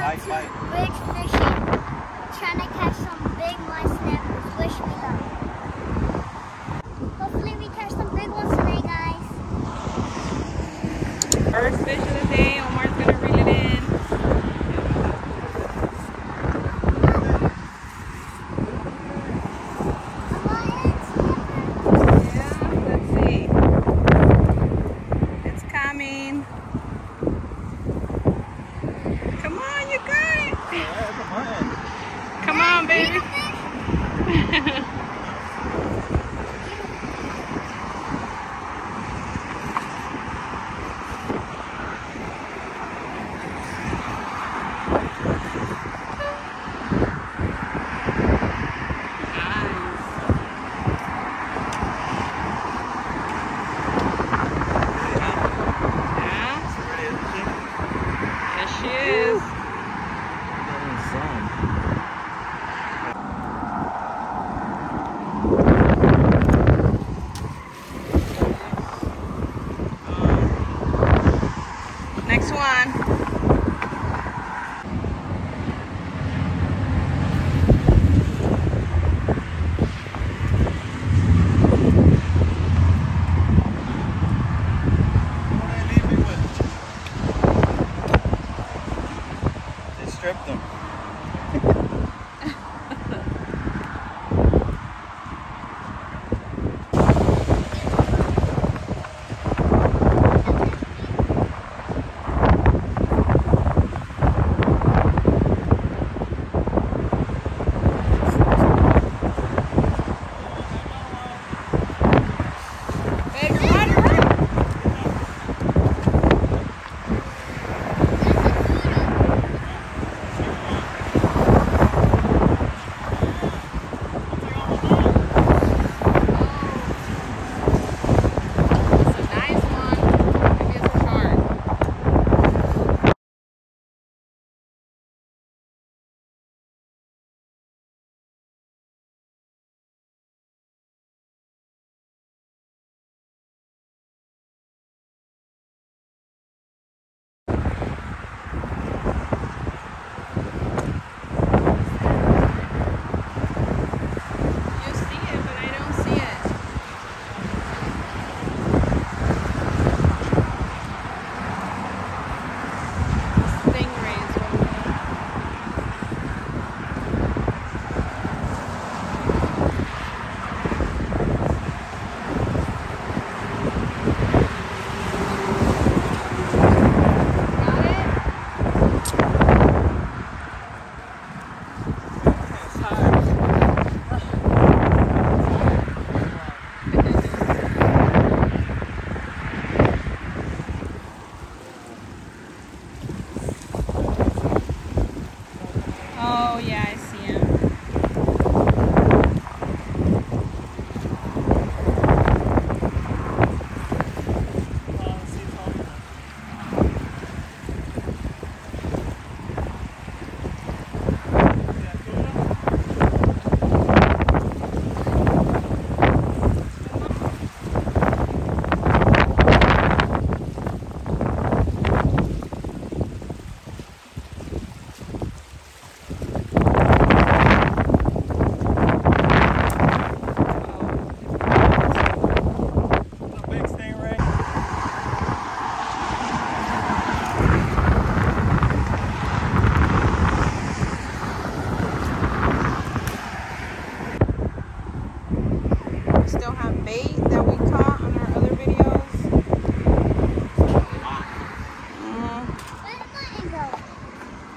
Bite, bite. Big fishing. Trying to catch some big ones. snappers. Wish me luck. Hopefully we catch some big ones today, guys. First fish of the day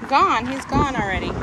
gone. He's gone already.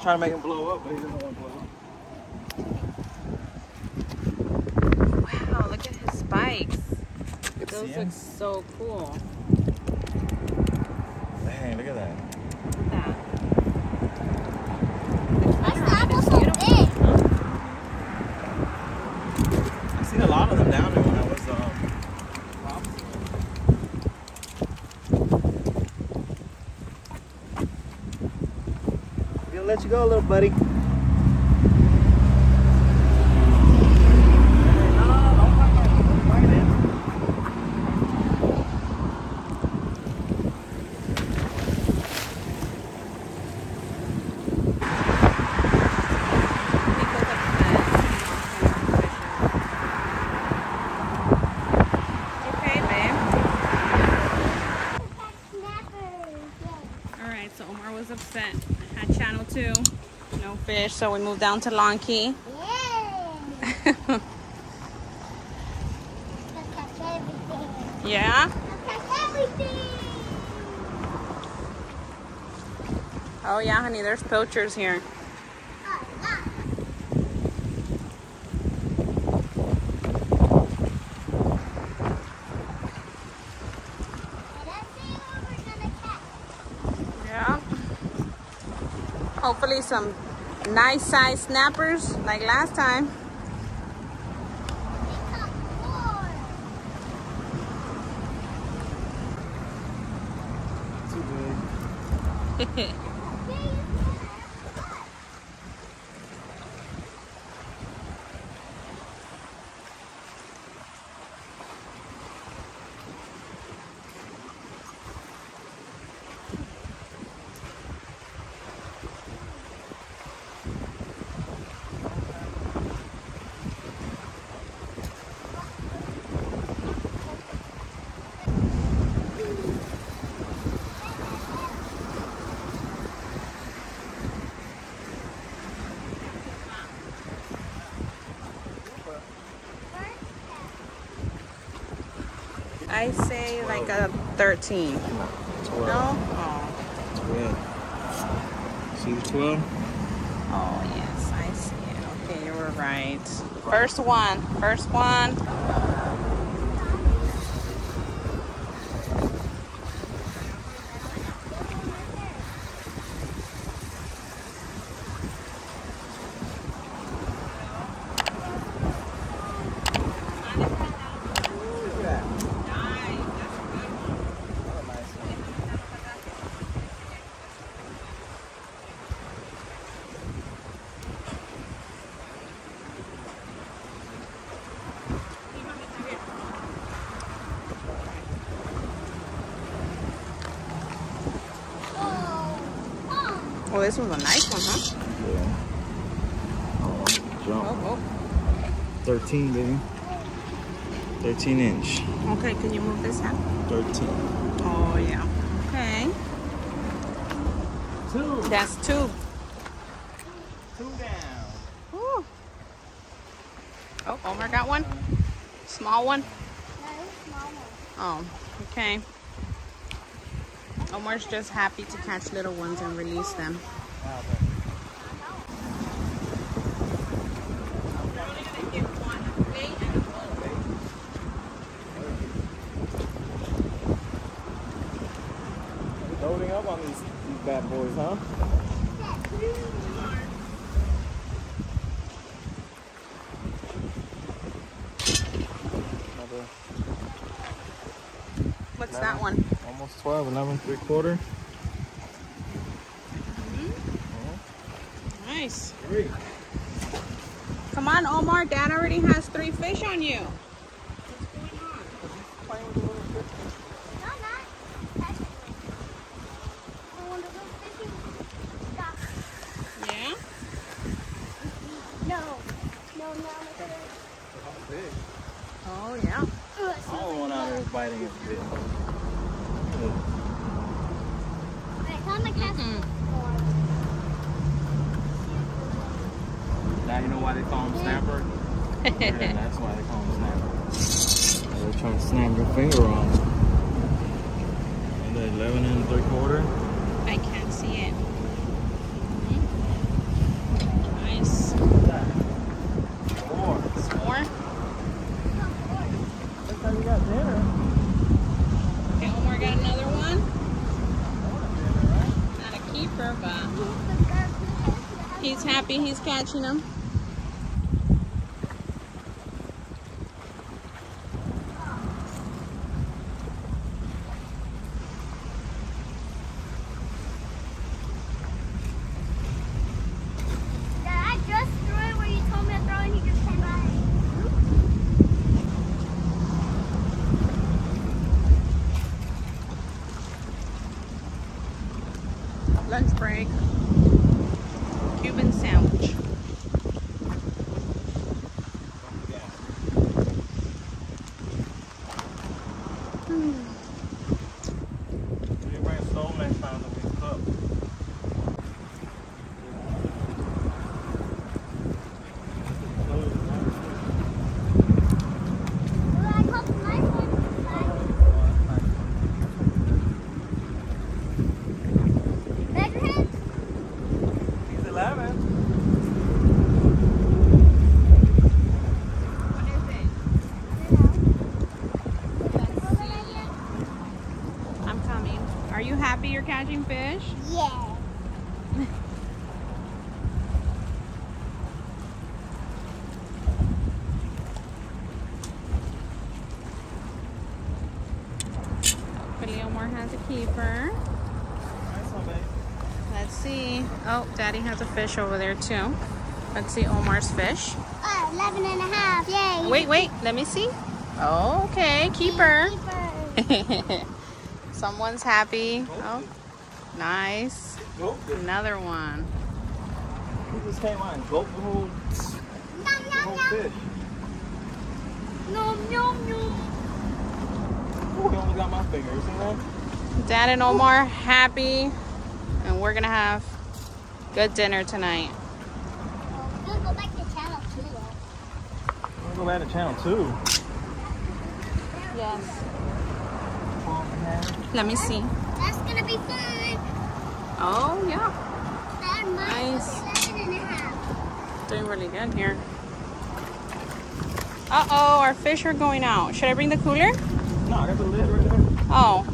I'm trying to make him blow up, but he doesn't want to blow up. Wow, look at his spikes. Those look so cool. Dang, look at that. Look at that. My snap was so big. I've seen a lot of them down there when I was um. We'll let you go, little buddy. Okay, babe. Snappers. All right, so Omar was upset. I had channel two, fish, so we moved down to Long Key. Yay. Catch everything. yeah? Let's catch everything. Oh yeah, honey, there's poachers here. Let's see what we're gonna catch. Yeah. Hopefully some nice size snappers like last time. We. Too big. I say like a 13. No? Twelve. Oh. Twelve. See the twelve? Oh, yes, I see it. Okay, you were right. First one. First one. This one's a nice one, huh? Yeah. Oh, jump. Oh, 13, baby. 13 inch. oh. Okay, can you move this out? 13. Oh, yeah. Okay. Two. That's two. Two down. Woo. Oh, Omar got one? Small one? that is small one. Oh, okay. Omar's just happy to catch little ones and release them. Loading up on these, these bad boys, huh? What's that one? almost 12, 11, three quarter. Nice. Three. Come on, Omar. Dad already has three fish on you. Playing with the little fish. No, not. That's I want to go fishing. Stop. Yeah? No. Oh, yeah. Ugh, so All the one out there is biting his bit. Wait, tell him to catch Mm-mm. Now you know why they call him snapper? yeah, that's why they call him snapper. They're trying to snap your finger off. And they're 11 and three quarter. I can't see it. Nice. Four. Some more. Looks like you got dinner. Okay, Omar got another one. Not a keeper, but he's happy he's catching them. Dad, I just threw it where you told me to throw it and he just came by. Lunch break. Cuban sandwich. You bring stove next time that we cook. Ooh, I caught the nice one. Bag your hands. He's 11. What is it? I'm coming. Are you happy you're catching fish? Yeah. Omar has a keeper. Nice one, babe. Let's see. Oh, Daddy has a fish over there too. Let's see Omar's fish. Uh, 11 and a half. Yay. Wait, wait. Let me see. Okay, keeper. Keeper. Someone's happy. Oh, nice. Another one. He just came out and gulped the whole, Nom, the whole fish. Nom, nom, nom. Ooh, he almost got my finger. You see that? Dad and Omar happy, and we're gonna have good dinner tonight. We're gonna go back to channel two though. I'm gonna go back to channel two. Yes. Twelve and a half. Let me see. That's gonna be fun. Oh yeah, That might Nice. 11 and a half. doing really good here. Uh oh, our fish are going out. Should I bring the cooler? No, I got the lid right there. Oh.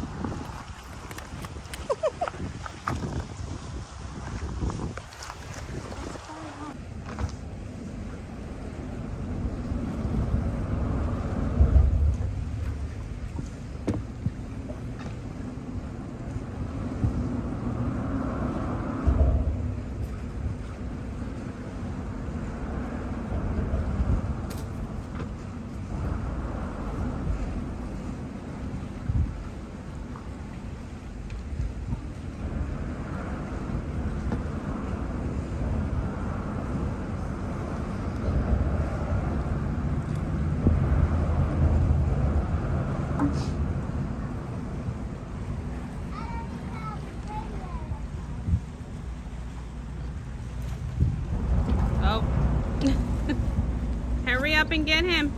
Up and get him.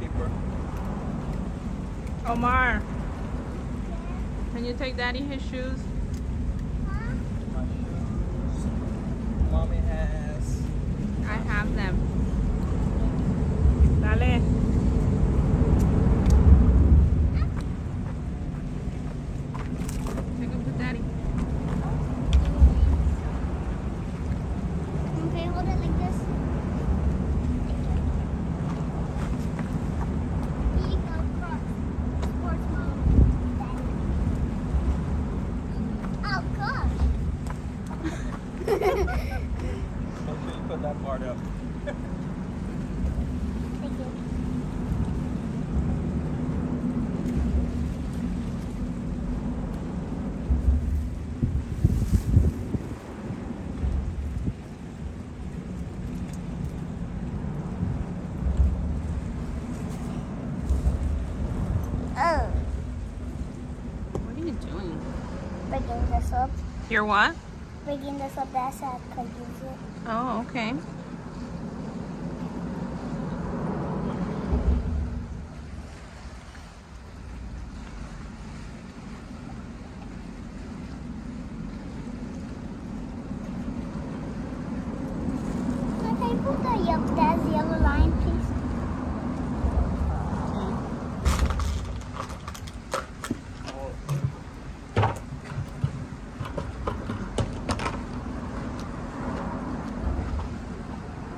Keeper. Omar, can you take Daddy his shoes? My shoes. Mommy has. I have them. Dale. Take them to Daddy. Okay, hold it like this. Here you go, Crocs. Sports mode. Oh, gosh. rigging this up. You're what? Rigging this up, that's how I could use it. Oh, okay. Can I put the yellow, that yellow line, please?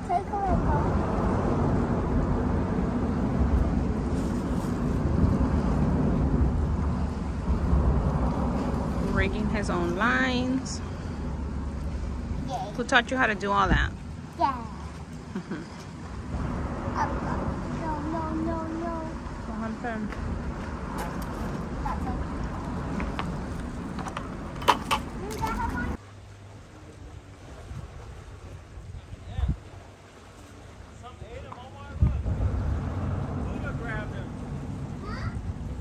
Take a look. Rigging his own lines. Who taught you how to do all that? Yeah. Up, up. No, no, no, no. That's okay. Did I have one? Something ate him, Omar. Look. Luna grabbed him. Huh?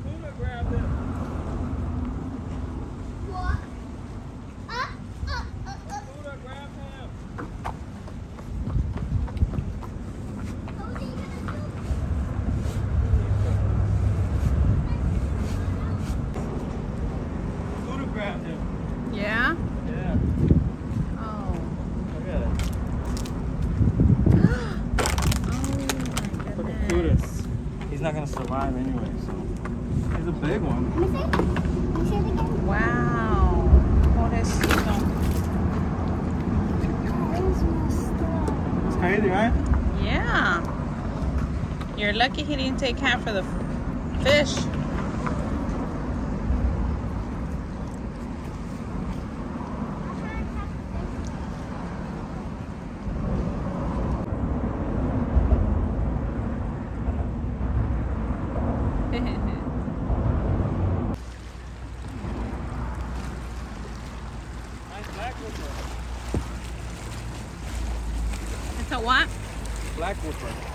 Luna grabbed him. What? Uh, uh, uh, uh. Luna grabbed him. What was he gonna do? Luna grabbed him. Yeah? Yeah. Oh. Look at it. Oh Look my at goodness. He's not anyway, so. He's a big one. Let me see. Let me see it again. Wow. Pobrecito. That is messed. It's crazy, right? Yeah. You're lucky he didn't take half of the fish. Nice black grouper. It's a what? Black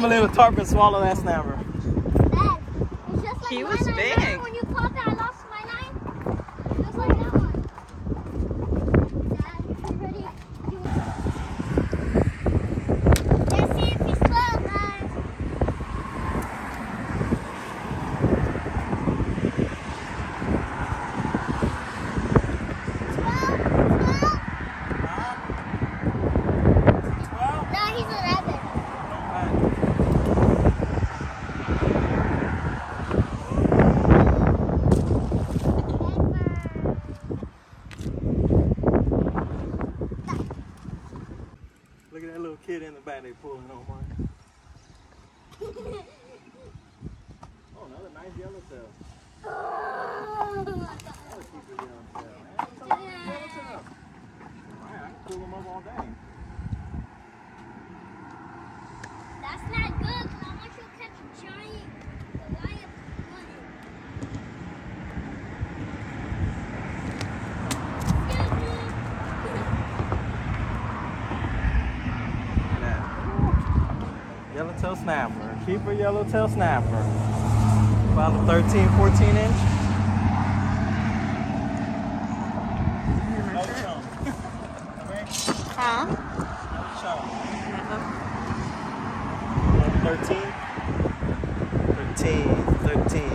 can't believe a tarpon swallowed that snapper. He was big. pulling on my snapper, yellowtail snapper. About a 13, 14 inch. -huh. 13? 13, 13.